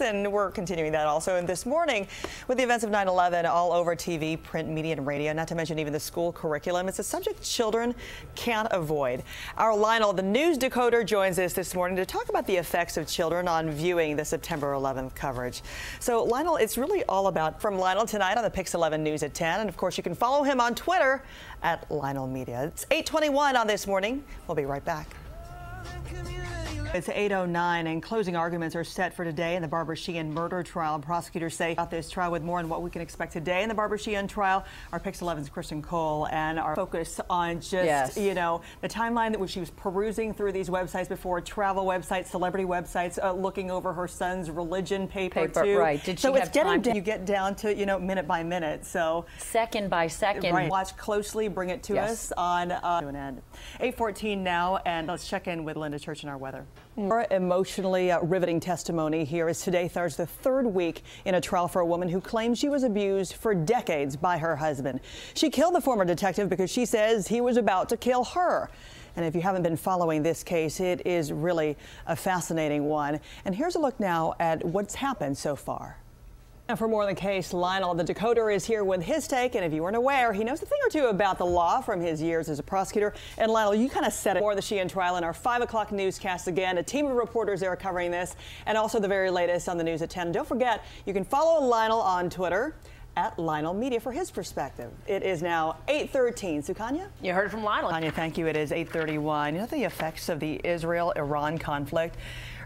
And we're continuing that also. And this morning, with the events of 9 11 all over TV, print, media, and radio, not to mention even the school curriculum, it's a subject children can't avoid. Our Lionel, the news decoder, joins us this morning to talk about the effects of children on viewing the September 11th coverage. So, Lionel, it's really all about from Lionel tonight on the Pix 11 News at 10. And of course, you can follow him on Twitter at Lionel Media. It's 821 on this morning. We'll be right back. It's 8.09 and closing arguments are set for today in the Barbara Sheehan murder trial. Prosecutors say about this trial with more on what we can expect today in the Barbara Sheehan trial. Our Pix 11's Kristen Cole and our focus on just, yes. you know, the timeline that she was perusing through these websites before, travel websites, celebrity websites, uh, looking over her son's religion paper, paper too. Right. Did so she it's have getting down, you get down to, you know, minute by minute. So second by second. Right. Watch closely, bring it to yes. us on uh, to an end. 814 now, and let's check in with Linda Church and our weather. More emotionally uh, riveting testimony here is today Thursday, the third week in a trial for a woman who claims she was abused for decades by her husband. She killed the former detective because she says he was about to kill her. And if you haven't been following this case, it is really a fascinating one. And here's a look now at what's happened so far. And for more on the case, Lionel, the decoder, is here with his take. And if you weren't aware, he knows a thing or two about the law from his years as a prosecutor. And Lionel, you kind of said it more the Sheehan trial in our 5 o'clock newscast again. A team of reporters there covering this and also the very latest on the news at 10. Don't forget, you can follow Lionel on Twitter at Lionel Media for his perspective. It is now 8.13. Sukanya? You heard it from Lionel. Sukanya, thank you. It is 8.31. You know the effects of the Israel-Iran conflict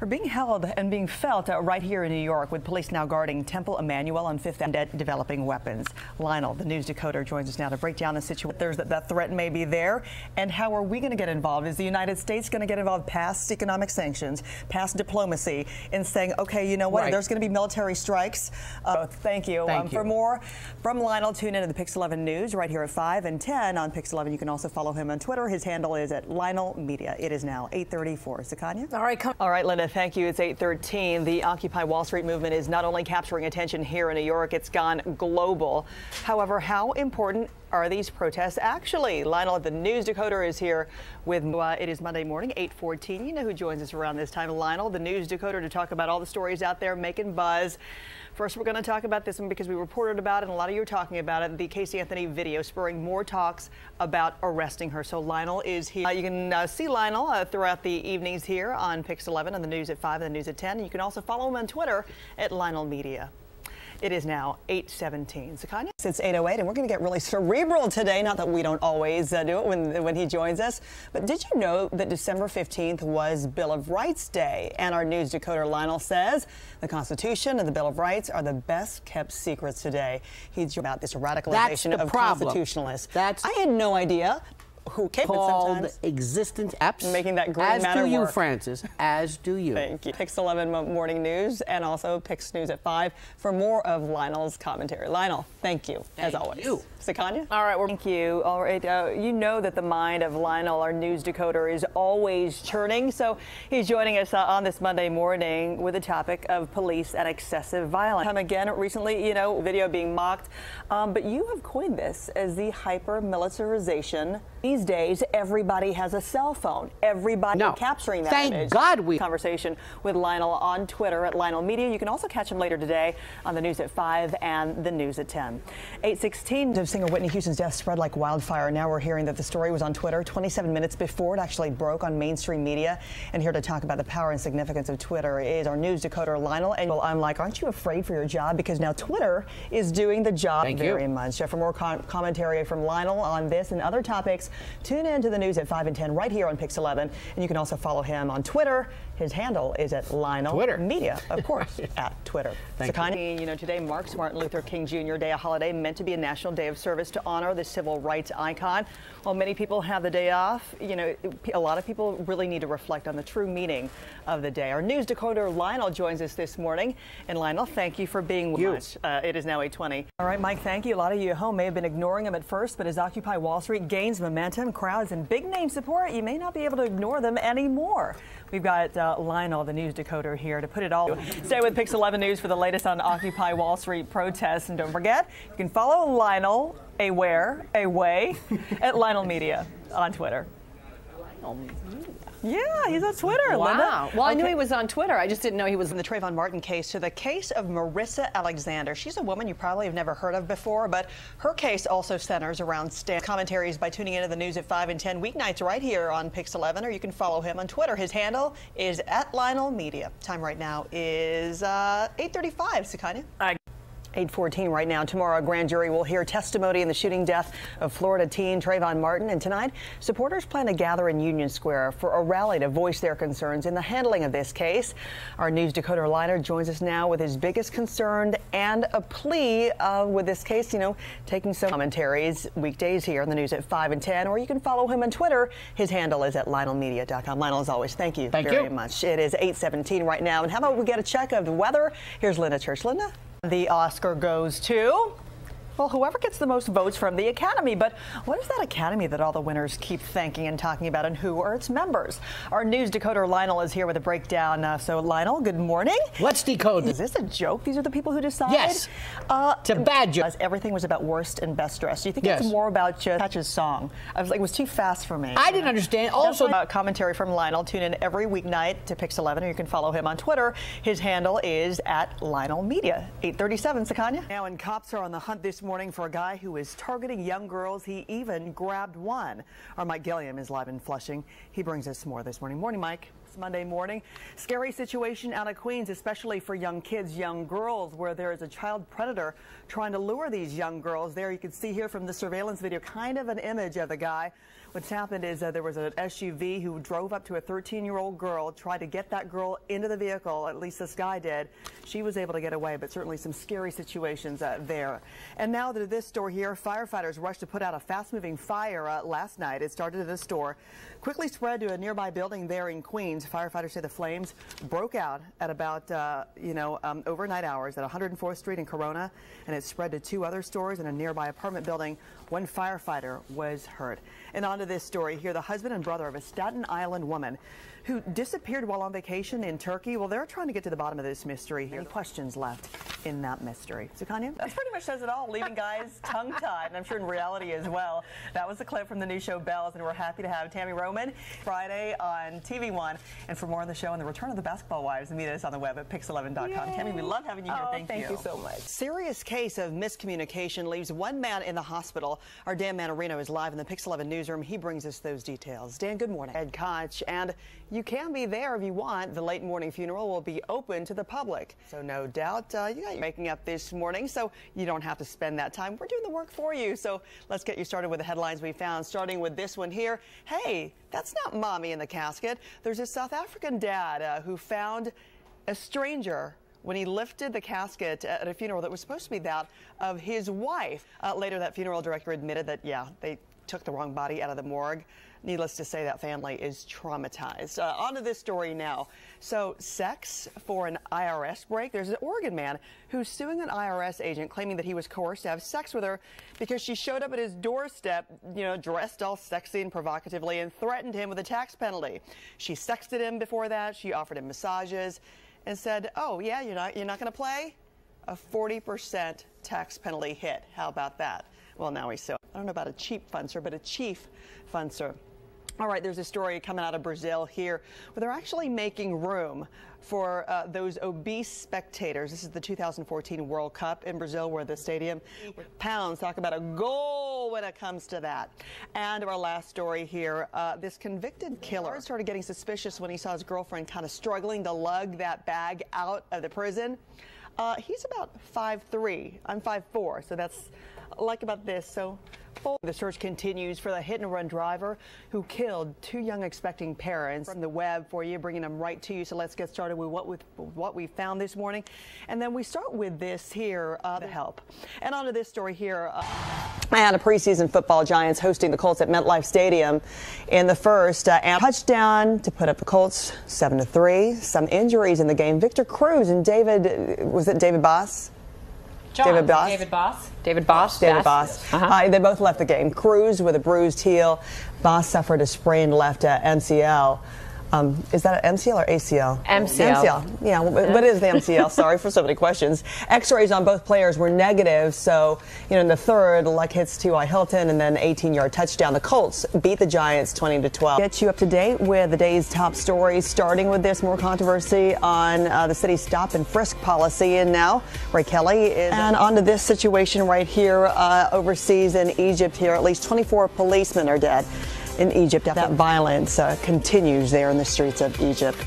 are being held and being felt right here in New York with police now guarding Temple Emanu-El on Fifth and developing weapons. Lionel, the news decoder, joins us now to break down the situation. There's that, that threat may be there. And how are we going to get involved? Is the United States going to get involved past economic sanctions, past diplomacy, in saying, okay, you know what, right. there's going to be military strikes? Uh, thank you. Thank um, you. For more from Lionel, tune into the Pix 11 News right here at 5 and 10 on Pix 11. You can also follow him on Twitter. His handle is at Lionel Media. It is now 8.34. Sukanya? All right, come. All right, Linda, thank you. It's 813. The Occupy Wall Street movement is not only capturing attention here in New York, it's gone global. However, how important are these protests actually? Lionel, the news decoder is here with uh, it is Monday morning, 8:14. You know who joins us around this time? Lionel, the news decoder, to talk about all the stories out there making buzz. First, we're going to talk about this one because we reported about it, and a lot of you are talking about it. The Casey Anthony video spurring more talks about arresting her. So Lionel is here. Uh, you can uh, see Lionel uh, throughout the evenings here on Pix 11 on the news at 5 and the news at 10. And you can also follow him on Twitter at Lionel Media. It is now 8:17. Sukanya, it's 8:08, and we're going to get really cerebral today. Not that we don't always uh, do it when when he joins us, but did you know that December 15th was Bill of Rights Day? And our news decoder Lionel says the Constitution and the Bill of Rights are the best kept secrets today. He's about this radicalization of problem. constitutionalists. That's I had no idea who came called existence apps. Making that green As matter do you, work. Frances. As do you. Thank you. Pix 11 morning news and also Pix News at 5 for more of Lionel's commentary. Lionel, thank you, Thank as always. you. Sukanya? All right, we're Thank you. All right. Uh, you know that the mind of Lionel, our news decoder, is always churning. So he's joining us uh, on this Monday morning with the topic of police and excessive violence. Come again recently, you know, video being mocked. Um, but you have coined this as the hyper militarization. These days, everybody has a cell phone. Everybody No. capturing that Thank image. God we- Conversation with Lionel on Twitter at Lionel Media. You can also catch him later today on the news at 5 and the news at 10. 816 of singer Whitney Houston's death spread like wildfire. Now we're hearing that the story was on Twitter 27 minutes before it actually broke on mainstream media. And here to talk about the power and significance of Twitter is our news decoder Lionel. And well, I'm like, aren't you afraid for your job? Because now Twitter is doing the job Thank you. very much. So for more com- commentary from Lionel on this and other topics, tune in to the news at 5 and 10 right here on Pix 11. And you can also follow him on Twitter. His handle is at Lionel Twitter. Media, of course, at Twitter. Thank so you. you know, today marks Martin Luther King Jr. Day, a holiday meant to be a national day of service to honor the civil rights icon. While many people have the day off, you know, a lot of people really need to reflect on the true meaning of the day. Our news decoder Lionel joins us this morning. And Lionel, thank you for being with You. us. Uh, it is now 8:20. All right, Mike, thank you. A lot of you at home may have been ignoring him at first, but as Occupy Wall Street gains momentum, crowds, and big name support, you may not be able to ignore them anymore. We've got uh, Lionel, the news decoder, here to put it all. Stay with Pix 11 News for the latest on Occupy Wall Street protests. And don't forget, you can follow Lionel, a where, a way, at Lionel Media on Twitter. Lionel Media. Yeah, he's on Twitter. Wow. Linda. Well, I knew he was on Twitter. I just didn't know he was in the Trayvon Martin case to the case of Marissa Alexander. She's a woman you probably have never heard of before, but her case also centers around Stan. Commentaries by tuning into the news at 5 and 10 weeknights right here on Pix 11, or you can follow him on Twitter. His handle is at Lionel Media. Time right now is uh, 8.35, Sukanya. 814 right now. Tomorrow, a grand jury will hear testimony in the shooting death of Florida teen Trayvon Martin. And tonight, supporters plan to gather in Union Square for a rally to voice their concerns in the handling of this case. Our News Decoder Lionel joins us now with his biggest concern and a plea uh, with this case, you know, taking some commentaries weekdays here on the news at 5 and 10. Or you can follow him on Twitter. His handle is at LionelMedia.com. Lionel, as always, thank you Thank very you. much. It is 817 right now. And how about we get a check of the weather? Here's Linda Church. Linda? The Oscar goes to. Well, whoever gets the most votes from the Academy. But what is that Academy that all the winners keep thanking and talking about, and who are its members? Our news decoder Lionel is here with a breakdown. Uh, so, Lionel, good morning. Let's decode Is this. this a joke? These are the people who decide? Yes. Uh, It's a bad joke. Everything was about worst and best dressed. Do you think Yes. it's more about just Patch's song? I was like, it was too fast for me. I didn't understand. Also, why, uh, commentary from Lionel. Tune in every weeknight to Pix 11, or you can follow him on Twitter. His handle is at Lionel Media. 837, Sukanya. Now, and cops are on the hunt this morning for a guy who is targeting young girls. He even grabbed one. Our Mike Gilliam is live in Flushing. He brings us more this morning. Morning, Mike. It's Monday morning. Scary situation out of Queens, especially for young kids, young girls, where there is a child predator trying to lure these young girls. There you can see here from the surveillance video kind of an image of the guy. What's happened is uh, there was an SUV who drove up to a 13 year old girl, tried to get that girl into the vehicle, at least this guy did. She was able to get away, but certainly some scary situations uh, there. And now to this store here, firefighters rushed to put out a fast moving fire uh, last night. It started at a store, quickly spread to a nearby building there in Queens. Firefighters say the flames broke out at about, uh, you know, um, overnight hours at 104th Street in Corona, and it spread to two other stores in a nearby apartment building. One firefighter was hurt. And on to this story here. The husband and brother of a Staten Island woman who disappeared while on vacation in Turkey. Well, they're trying to get to the bottom of this mystery here. Any questions left in that mystery? Sukanya, that pretty much says it all, leaving guys tongue tied, and I'm sure in reality as well. That was the clip from the new show Belle's, and we're happy to have Tami Roman Friday on TV One. And for more on the show and the return of the basketball wives, meet us on the web at pix11.com. Tammy, we love having you here. Oh, thank, thank you so much. Serious case of miscommunication leaves one man in the hospital. Our Dan Mannarino is live in the Pix 11 newsroom. He brings us those details. Dan, good morning. Ed Koch, and you can be there if you want. The late morning funeral will be open to the public. So no doubt uh, you got your making up this morning, so you don't have to spend that time. We're doing the work for you. So let's get you started with the headlines we found, starting with this one here. Hey, that's not mommy in the casket. There's a South African dad uh, who found a stranger when he lifted the casket at a funeral that was supposed to be that of his wife. Uh, later, that funeral director admitted that, yeah, they took the wrong body out of the morgue. Needless to say, that family is traumatized. Uh, on to this story now. So, sex for an IRS break. There's an Oregon man who's suing an IRS agent claiming that he was coerced to have sex with her because she showed up at his doorstep, you know, dressed all sexy and provocatively and threatened him with a tax penalty. She sexted him before that. She offered him massages and said, "Oh yeah, you're not you're not going to play." A 40% tax penalty hit. How about that? Well, now he's so I don't know about a cheap funster, but a chief funster. All right, there's a story coming out of Brazil here where they're actually making room for uh, those obese spectators. This is the 2014 World Cup in Brazil where the stadium pounds talk about a goal when it comes to that. And our last story here, uh, this convicted killer started getting suspicious when he saw his girlfriend kind of struggling to lug that bag out of the prison. Uh, he's about 5'3". I'm 5'4", so that's like about this. So the search continues for the hit and run driver who killed two young expecting parents from the web for you, bringing them right to you. So let's get started with what, with what we found this morning. And then we start with this here, uh, the help. And on to this story here. Uh, and a preseason football Giants hosting the Colts at MetLife Stadium in the first uh, touchdown to put up the Colts seven to three. Some injuries in the game. Victor Cruz and David was it David Baas? John, David Baas? David Baas. David Baas. David yes. Baas. Uh-huh. Uh, they both left the game. Cruz with a bruised heel. Baas suffered a sprained left uh, MCL. Um, is that an MCL or ACL? MCL. MCL. Yeah, well, but it is the MCL. Sorry for so many questions. X-rays on both players were negative, so you know in the third, luck hits T.Y. Hilton, and then 18-yard touchdown. The Colts beat the Giants 20 to 12. Get you up to date with the day's top stories. Starting with this, more controversy on uh, the city's stop and frisk policy, and now Ray Kelly is and on to this situation right here uh, overseas in Egypt. Here, at least 24 policemen are dead in Egypt. That violence uh, continues there in the streets of Egypt.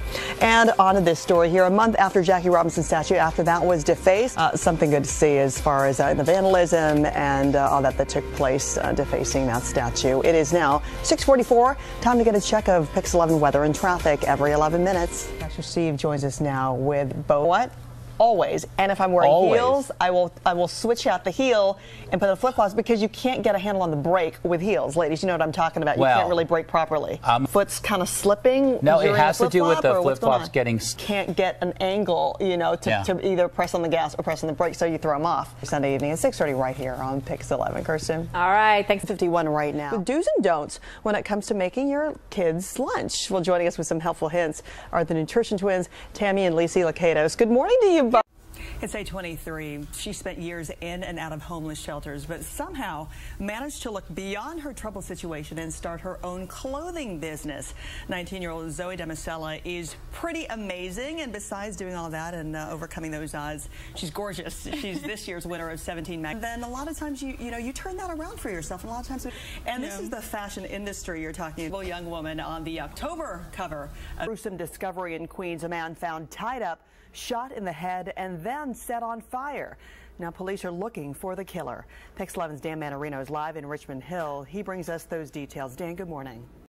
And on to this story here. A month after Jackie Robinson statue, after that was defaced, uh, something good to see as far as uh, the vandalism and uh, all that that took place uh, defacing that statue. It is now 644. Time to get a check of Pix 11 weather and traffic every 11 minutes. Dr. Steve joins us now with Bo. What? Always. And if I'm wearing Always. heels, I will I will switch out the heel and put the flip flops because you can't get a handle on the brake with heels, ladies. You know what I'm talking about. You can't really brake properly. um, Foot's kind of slipping. No, it has to do with the or what's going flip-flops getting Can't get an angle, you know, to, Yeah. to either press on the gas or press on the brake, so you throw them off. Sunday evening at 6:30 right here on Pix 11. Kirsten. All right, thanks. 51 right now. The do's and don'ts when it comes to making your kids lunch. Well, joining us with some helpful hints are the nutrition twins, Tammy and Lyssie Lakatos. Good morning to you both. It's 823. She spent years in and out of homeless shelters, but somehow managed to look beyond her troubled situation and start her own clothing business. 19-year-old Zoe Demasella is pretty amazing, and besides doing all that and uh, overcoming those odds, she's gorgeous. She's this year's winner of 17 Mag. Then a lot of times you you know you turn that around for yourself, and a lot of times, and this is the fashion industry you're talking. about. A young woman on the October cover. A gruesome discovery in Queens: a man found tied up shot in the head, and then set on fire. Now, police are looking for the killer. Pix 11's Dan Mannarino is live in Richmond Hill. He brings us those details. Dan, good morning.